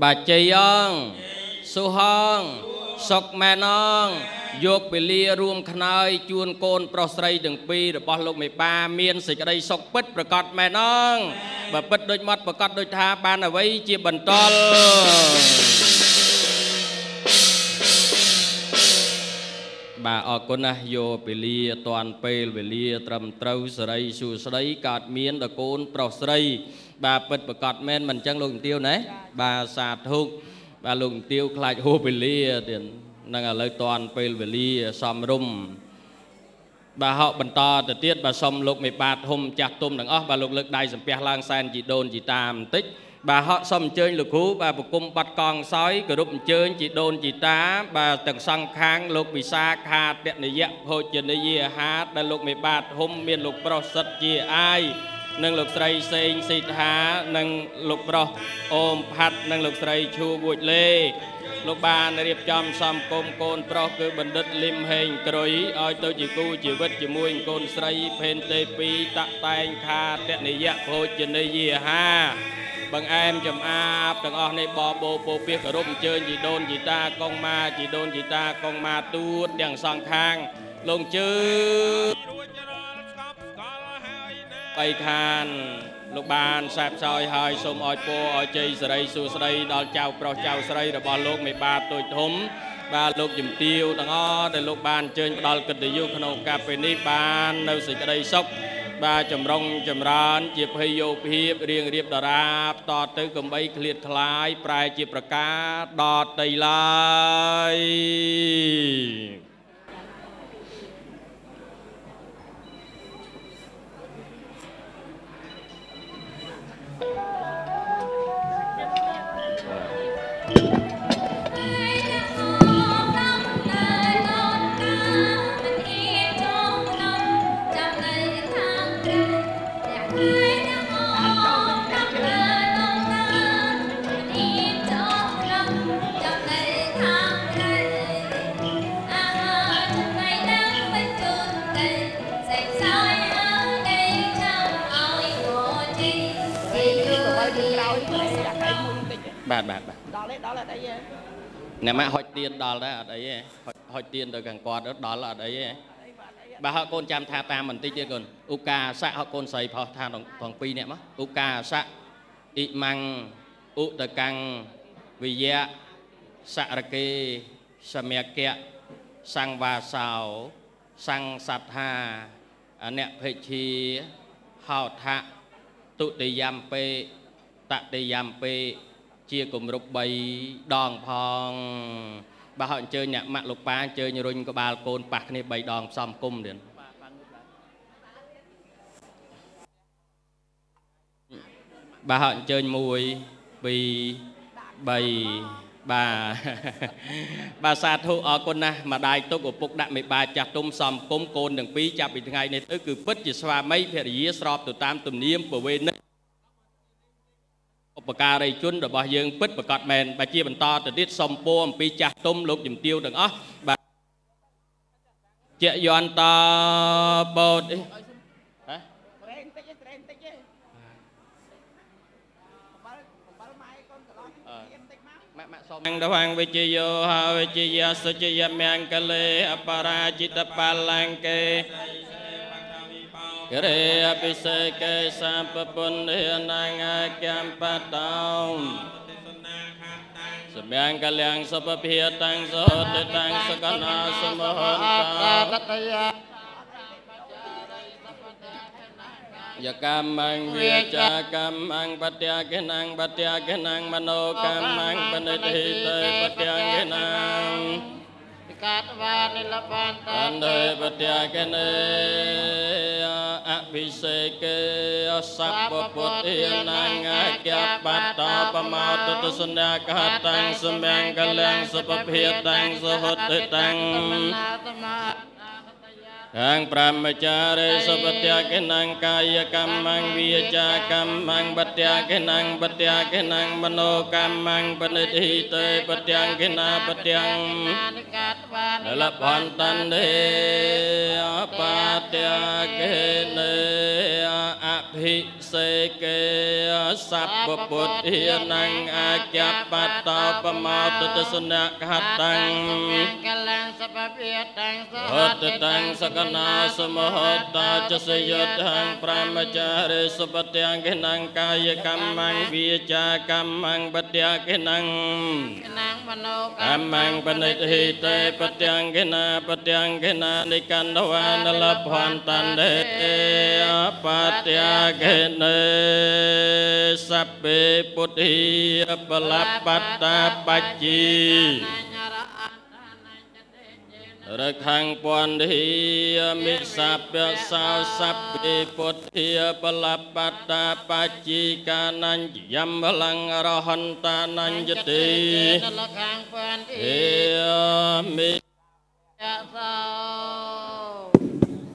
បាទជ័យអងសុហងសុកម៉ែនអងយកពេលលារួមខ្នើយជួនកូនប្រុសស្រីទាំងពីររបស់លោកមេបាមានសេចក្តីសុខពិតប្រកបមែនអងបើពិតដូចមាត់ប្រកបដូចថាបានអ្វីជាបន្តល បាទអរគុណណាស់យកពេលលាតាន់ពេលវេលា ត្រឹមត្រូវសេរីសួស្តីកើតមានដល់កូនប្រុសស្រី បាទពិតប្រកបមែនមិនអញ្ចឹងលោកជំទាវណាបាទសាធុបាទលោកជំទាវខ្លាចហួសពេលលាទៀតនឹងឥឡូវតាន់ពេលវេលាសំរុំបាទហកបន្តទៅទៀតបាទសុំលោកមេបាធំចាស់ទុំទាំងអស់បាទលោកលើកដៃសំពះឡើងសែនជីដូនជីតាបន្តិច បាទហកសូមអញ្ជើញលោកគ្រូបាទប្រគំបាត់កងសោយគោរពអញ្ជើញជីដូនជីតា បាទទាំងសង្ឃខាងលោកវិសាខាតនិយៈភោជនីយអាហារដែលលោកមេបាធំមានលោកប្រុសសិតជាអាយនិងលោកស្រីសេងស៊ីថានិងលោកប្រុសអូមផាត់និងលោកស្រីឈូវួចលេលោកបានរៀបចំសំគុំកូនប្រុសគឺបណ្ឌិតលឹមហេងក្រុយឲ្យទៅជាគូជីវិតជាមួយកូនស្រីភេនទេពីតតែងខាតនិយៈភោជនីយអាហារ បង្អែមចំអាបទាំងអស់នេះបបោពោពីគោរពអញ្ជើញជីដូនជីតាកងម៉ាជីដូនជីតាកងម៉ាទួតទាំងសងខាងលោកអញ្ជើញបៃខានលោកបានសែបសោយហើយសូមអោយពរអោយជ័យសិរីសួស្តីដល់ចៅប្រុសចៅស្រីរបស់លោកមេបាតូចធំបាទលោកជំទាវទាំងអស់ដែលលោកបានអញ្ជើញផ្ដល់កិត្តិយសក្នុងការពេលនេះបាននៅសេចក្តីសុខ បាទចម្រុងចម្រើនជាភ័យយោភាពរៀងរៀបដរាបតទៅកំបីឃ្លាតคลายប្រែជាប្រការដតៃឡាយ បាទបាទបាទដល់ទេដល់អត់អីទេអ្នកម៉ាក់ហុចទៀនដល់ដែរអត់អីទេហុចហុចទៀនទៅខាងគាត់ដល់អត់អីទេបាទហៅកូនចាំថាតាមបន្តិចទៀតកូនឧកាសៈហៅកូនស្រីផុសថាទាំងពីរអ្នកមកឧកាសៈអ៊ីម៉ាំងឧតកាំងវិយៈសរកេសមគៈសង្វាសោសង្សត្ថាអនភិជាហោថៈទុតិយំពេតតិយំពេ ជាគម្រប់3ដងផងបាទអញ្ជើញអ្នកម៉ាក់លោកប៉ាអញ្ជើញរុញក្បាលកូនប៉ះគ្នា3ដងផ្សំគុំទៀតបាទអញ្ជើញ1 2 3បាទបាទសាធុអរគុណណាស់ម្ដាយទុកឪពុកដាក់មេបាចាស់ទុំសំគុំកូនទាំងពីរចាប់ពីថ្ងៃនេះទៅគឺពិតជាស្វាមីភរិយាស្របទៅតាមទំនៀមប្រវេណី ឧបការីជនរបស់យើងពិតប្រកបមែនបើជាបន្តទៅទៀតសុំពោអំពីចាស់ទុំលោកជំទាវទាំងអស់បាទជាយន្តបោតហ៎ត្រេនតិចទេត្រេនតិចទេបាល់បាល់ម៉ែកូនកន្លោះនេះតិចមកម៉ាក់ម៉ាក់សុំអង្គដវងវិជយោហវិជយសុជយមង្គលេអបរាជិតបលង្កេ ក្រេអភិសេកេសម្ពពុន្ធានង្អាកម្មបតោសម្យ៉ាងកលៀងសុភភិតាំងសុទិតាំងសកណាសមហន្តតយាយកម្មងវាចាកម្មងបត្យាកិណងបត្យាកិណងមโนកម្មងបនិធិតេបត្យាកិណងពិកាតវានិលបានតអន្តេបត្យាកិនេ អភិសេកេសព្វពុទ្ធានង្អាគ្យបតោបមោទទសញ្ញាកហតាំងសម្យ៉ាងកលំសុភភិតាំងសហុតិតាំងតមាខាងប្រមចារិសុបត្យាកិណងកាយកម្មងវាចាកម្មងបត្យាកិណងបត្យាកិណងមโนកម្មងបនិធិតេបត្យ៉ាងកិណាបត្យ៉ាងនិកាតវានិលភន្តន្ទេអបត្យាកេនេអភិសសេកេសัพពពុទ្ធានังអាជ្ញាបតោបមោទទសនៈខតੰកលាំង សពវិតាំងសហហតតੰសកណាសមហតាចសយុទ្ធੰប្រមចារិសុបទាំងគិណੰកាយកម្មੰវាចាកម្មੰបត្យាគិណੰណាងមនោកម្មੰបនិតហិតេបទាំងគិណាបទាំងគិណានិកណ្ដវានលភន្តន្តេបត្យាគិនេសព្ពេពុទ្ធិបលបត្តាបច្ជីញរអន្តណាចទេ រកខាងពន្ធិមិសាពសោសัพពេពុទ្ធាបលបតតាបច្ចិកានញ្ញយមលង្រហន្តានញ្ញតិរកខាងពន្ធិមិ